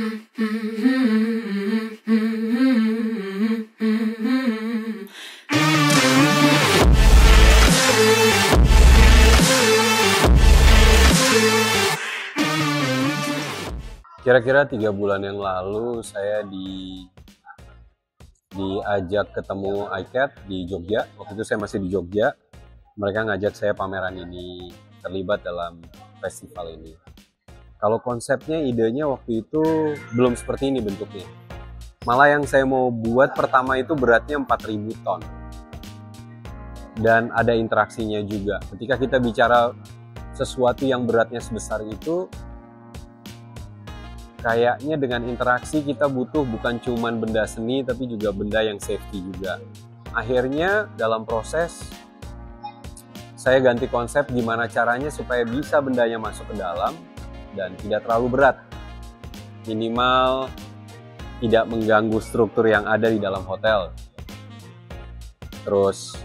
Kira-kira tiga bulan yang lalu saya di diajak ketemu iCat di Jogja. Waktu itu saya masih di Jogja. Mereka ngajak saya pameran ini terlibat dalam festival ini. Kalau konsepnya, idenya waktu itu belum seperti ini bentuknya. Malah yang saya mau buat pertama itu beratnya 4000 ton. Dan ada interaksinya juga. Ketika kita bicara sesuatu yang beratnya sebesar itu, kayaknya dengan interaksi kita butuh bukan cuman benda seni tapi juga benda yang safety juga. Akhirnya dalam proses saya ganti konsep gimana caranya supaya bisa bendanya masuk ke dalam dan tidak terlalu berat. Minimal tidak mengganggu struktur yang ada di dalam hotel. Terus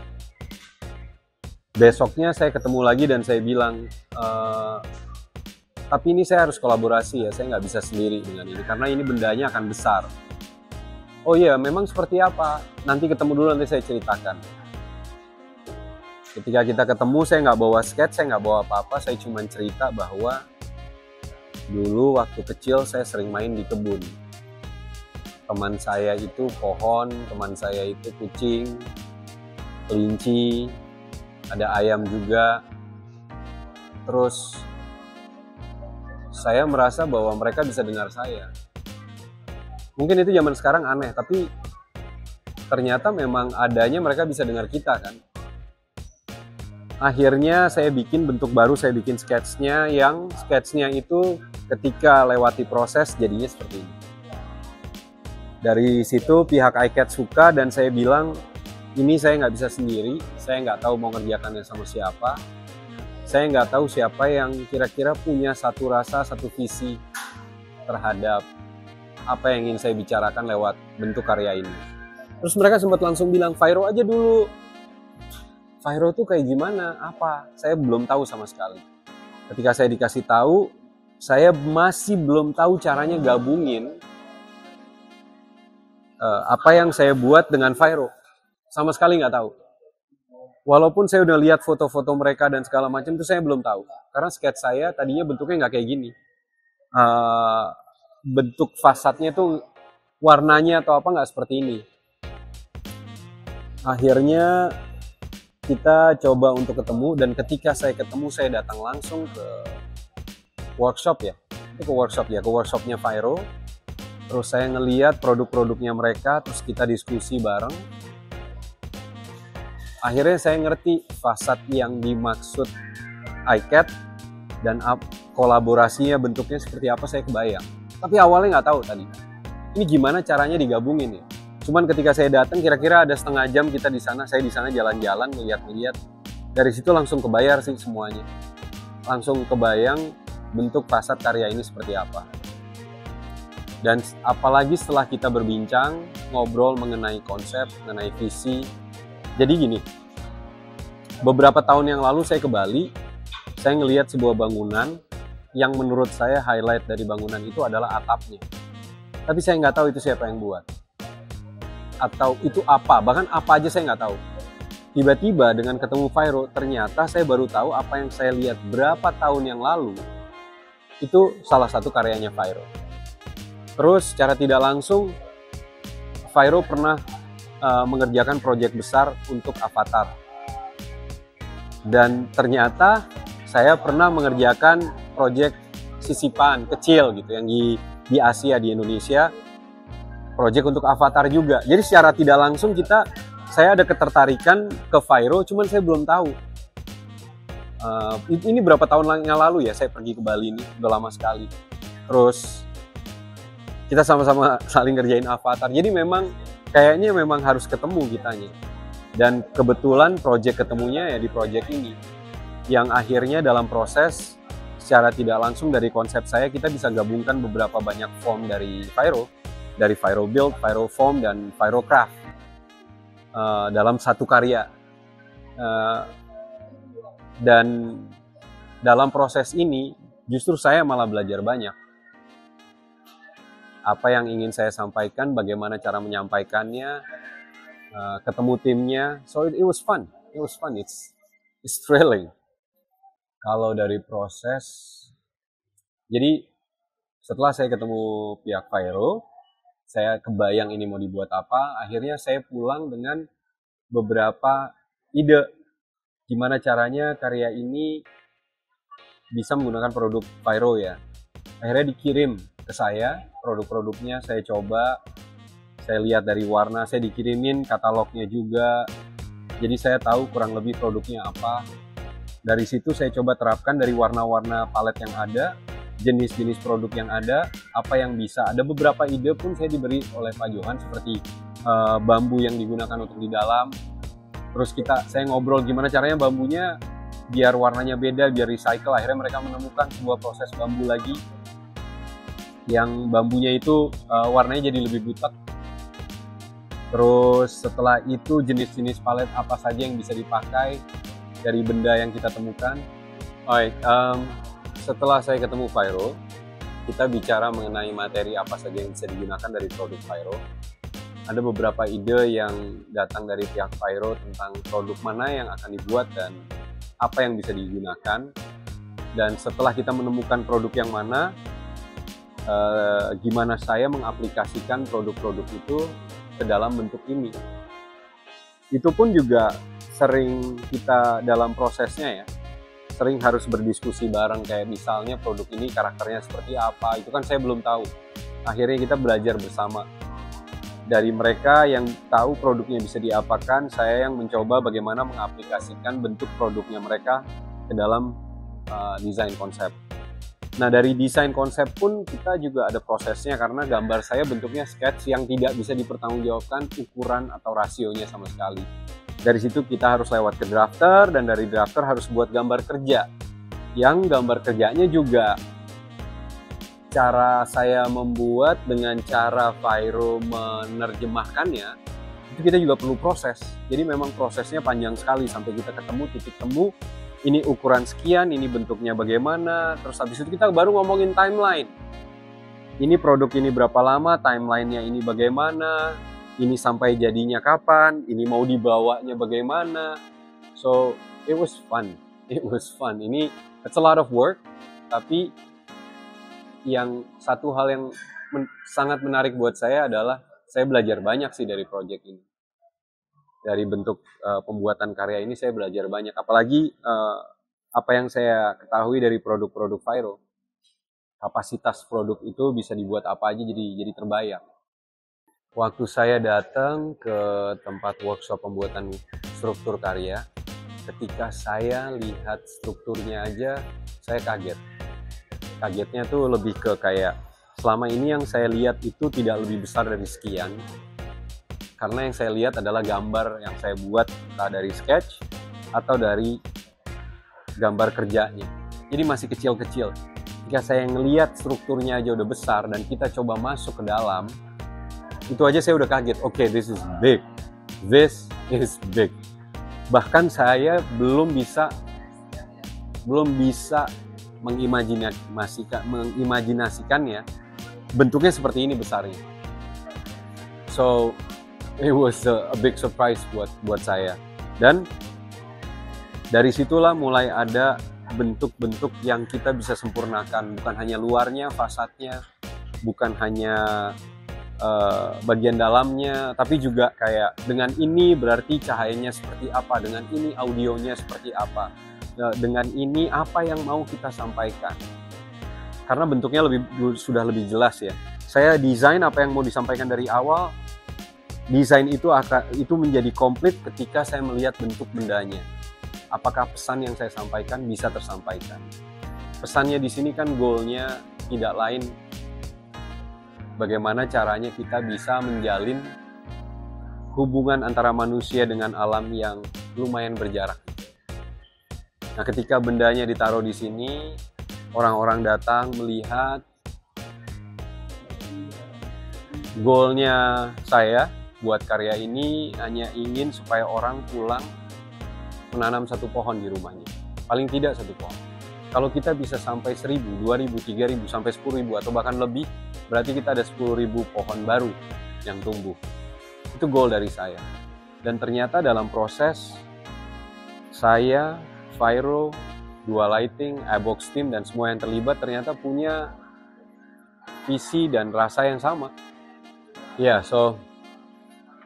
besoknya saya ketemu lagi dan saya bilang e, tapi ini saya harus kolaborasi ya saya nggak bisa sendiri dengan ini karena ini bendanya akan besar oh iya memang seperti apa nanti ketemu dulu nanti saya ceritakan ketika kita ketemu saya nggak bawa sketch saya nggak bawa apa-apa saya cuma cerita bahwa dulu waktu kecil saya sering main di kebun. Teman saya itu pohon teman saya itu kucing kelinci ada ayam juga. Terus saya merasa bahwa mereka bisa dengar saya. Mungkin itu zaman sekarang aneh tapi ternyata memang adanya mereka bisa dengar kita kan? Akhirnya saya bikin bentuk baru saya bikin sketsnya yang sketsnya itu ketika lewati proses jadinya seperti ini dari situ pihak iCat suka dan saya bilang ini saya nggak bisa sendiri, saya nggak tahu mau ngerjakannya sama siapa, saya nggak tahu siapa yang kira-kira punya satu rasa, satu visi terhadap apa yang ingin saya bicarakan lewat bentuk karya ini. Terus mereka sempat langsung bilang, Fairo aja dulu. Fairo tuh kayak gimana? Apa? Saya belum tahu sama sekali. Ketika saya dikasih tahu, saya masih belum tahu caranya gabungin uh, apa yang saya buat dengan Fairo sama sekali nggak tahu. Walaupun saya udah lihat foto-foto mereka dan segala macam itu saya belum tahu. Karena sketch saya tadinya bentuknya nggak kayak gini. Uh, bentuk fasadnya tuh warnanya atau apa nggak seperti ini. Akhirnya kita coba untuk ketemu dan ketika saya ketemu saya datang langsung ke workshop ya. Itu ke workshop ya, ke workshopnya Fairo. Terus saya ngeliat produk-produknya mereka, terus kita diskusi bareng akhirnya saya ngerti fasad yang dimaksud iCat dan kolaborasinya bentuknya seperti apa saya kebayang. Tapi awalnya nggak tahu tadi. Ini gimana caranya digabungin ya? Cuman ketika saya datang kira-kira ada setengah jam kita di sana, saya di sana jalan-jalan ngeliat-ngeliat. Dari situ langsung kebayar sih semuanya. Langsung kebayang bentuk fasad karya ini seperti apa. Dan apalagi setelah kita berbincang, ngobrol mengenai konsep, mengenai visi, jadi gini, beberapa tahun yang lalu saya ke Bali, saya ngelihat sebuah bangunan yang menurut saya highlight dari bangunan itu adalah atapnya. Tapi saya nggak tahu itu siapa yang buat. Atau itu apa, bahkan apa aja saya nggak tahu. Tiba-tiba dengan ketemu Fairo, ternyata saya baru tahu apa yang saya lihat berapa tahun yang lalu, itu salah satu karyanya Fairo. Terus secara tidak langsung, Fairo pernah uh, mengerjakan proyek besar untuk Avatar. Dan ternyata saya pernah mengerjakan proyek sisipan kecil gitu yang di di Asia di Indonesia proyek untuk Avatar juga. Jadi secara tidak langsung kita saya ada ketertarikan ke Fairo, cuman saya belum tahu. Uh, ini berapa tahun yang lalu ya saya pergi ke Bali ini, udah lama sekali. Terus kita sama-sama saling ngerjain Avatar. Jadi memang kayaknya memang harus ketemu kitanya. Dan kebetulan project ketemunya ya di project ini. Yang akhirnya dalam proses secara tidak langsung dari konsep saya kita bisa gabungkan beberapa banyak form dari Pyro, dari Pyro Build, Pyro Form, dan Pyro Craft uh, dalam satu karya. Uh, dan dalam proses ini justru saya malah belajar banyak. Apa yang ingin saya sampaikan, bagaimana cara menyampaikannya, uh, ketemu timnya. So it, it was fun, it was fun, it's it's thrilling. Kalau dari proses, jadi setelah saya ketemu pihak Pyro, saya kebayang ini mau dibuat apa, akhirnya saya pulang dengan beberapa ide gimana caranya karya ini bisa menggunakan produk Pyro ya. Akhirnya dikirim ke saya produk-produknya, saya coba, saya lihat dari warna, saya dikirimin katalognya juga. Jadi saya tahu kurang lebih produknya apa. Dari situ saya coba terapkan dari warna-warna palet yang ada, jenis-jenis produk yang ada, apa yang bisa. Ada beberapa ide pun saya diberi oleh Pak Johan seperti uh, bambu yang digunakan untuk di dalam. Terus kita saya ngobrol gimana caranya bambunya biar warnanya beda, biar recycle. Akhirnya mereka menemukan sebuah proses bambu lagi yang bambunya itu uh, warnanya jadi lebih butek. Terus setelah itu jenis-jenis palet apa saja yang bisa dipakai dari benda yang kita temukan. Alright, um, setelah saya ketemu Pyro, kita bicara mengenai materi apa saja yang bisa digunakan dari produk Pyro. Ada beberapa ide yang datang dari pihak Pyro tentang produk mana yang akan dibuat dan apa yang bisa digunakan. Dan setelah kita menemukan produk yang mana, eh, gimana saya mengaplikasikan produk-produk itu ke dalam bentuk ini. Itu pun juga sering kita dalam prosesnya ya, sering harus berdiskusi bareng kayak misalnya produk ini karakternya seperti apa, itu kan saya belum tahu. Akhirnya kita belajar bersama. Dari mereka yang tahu produknya bisa diapakan, saya yang mencoba bagaimana mengaplikasikan bentuk produknya mereka ke dalam uh, desain konsep. Nah dari desain konsep pun kita juga ada prosesnya karena gambar saya bentuknya sketch yang tidak bisa dipertanggungjawabkan ukuran atau rasionya sama sekali. Dari situ kita harus lewat ke drafter dan dari drafter harus buat gambar kerja. Yang gambar kerjanya juga cara saya membuat dengan cara Vairo menerjemahkannya itu kita juga perlu proses. Jadi memang prosesnya panjang sekali sampai kita ketemu titik temu ini ukuran sekian, ini bentuknya bagaimana, terus habis itu kita baru ngomongin timeline. Ini produk ini berapa lama, timelinenya ini bagaimana, ini sampai jadinya kapan, ini mau dibawanya bagaimana. So, it was fun. It was fun. Ini it's a lot of work, tapi yang satu hal yang men sangat menarik buat saya adalah saya belajar banyak sih dari project ini. Dari bentuk uh, pembuatan karya ini saya belajar banyak. Apalagi uh, apa yang saya ketahui dari produk-produk Viro. Kapasitas produk itu bisa dibuat apa aja jadi jadi terbayang. Waktu saya datang ke tempat workshop pembuatan struktur karya, ketika saya lihat strukturnya aja, saya kaget kagetnya tuh lebih ke kayak selama ini yang saya lihat itu tidak lebih besar dari sekian. Karena yang saya lihat adalah gambar yang saya buat entah dari sketch atau dari gambar kerjanya. Jadi masih kecil-kecil. Jika saya ngelihat strukturnya aja udah besar dan kita coba masuk ke dalam itu aja saya udah kaget. Oke okay, this is big. This is big. Bahkan saya belum bisa belum bisa mengimajinasikan mengimajinasikannya bentuknya seperti ini besarnya. So it was a, a big surprise buat buat saya. Dan dari situlah mulai ada bentuk-bentuk yang kita bisa sempurnakan, bukan hanya luarnya, fasadnya, bukan hanya uh, bagian dalamnya, tapi juga kayak dengan ini berarti cahayanya seperti apa, dengan ini audionya seperti apa dengan ini apa yang mau kita sampaikan. Karena bentuknya lebih sudah lebih jelas ya. Saya desain apa yang mau disampaikan dari awal. Desain itu akan itu menjadi komplit ketika saya melihat bentuk bendanya. Apakah pesan yang saya sampaikan bisa tersampaikan? Pesannya di sini kan goalnya tidak lain bagaimana caranya kita bisa menjalin hubungan antara manusia dengan alam yang lumayan berjarak. Nah, ketika bendanya ditaruh di sini, orang-orang datang melihat goalnya saya buat karya ini hanya ingin supaya orang pulang menanam satu pohon di rumahnya. Paling tidak satu pohon. Kalau kita bisa sampai 1000, 2000, 3000, sampai 10.000 atau bahkan lebih, berarti kita ada 10.000 pohon baru yang tumbuh. Itu goal dari saya. Dan ternyata dalam proses saya, Viro, Dua Lighting, iBox Team, dan semua yang terlibat ternyata punya visi dan rasa yang sama. Ya, yeah, so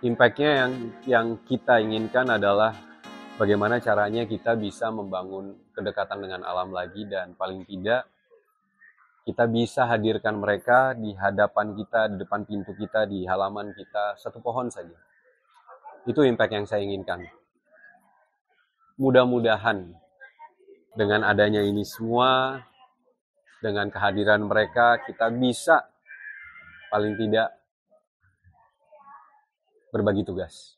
impactnya yang yang kita inginkan adalah bagaimana caranya kita bisa membangun kedekatan dengan alam lagi dan paling tidak kita bisa hadirkan mereka di hadapan kita, di depan pintu kita, di halaman kita, satu pohon saja. Itu impact yang saya inginkan. Mudah-mudahan dengan adanya ini semua, dengan kehadiran mereka, kita bisa paling tidak berbagi tugas.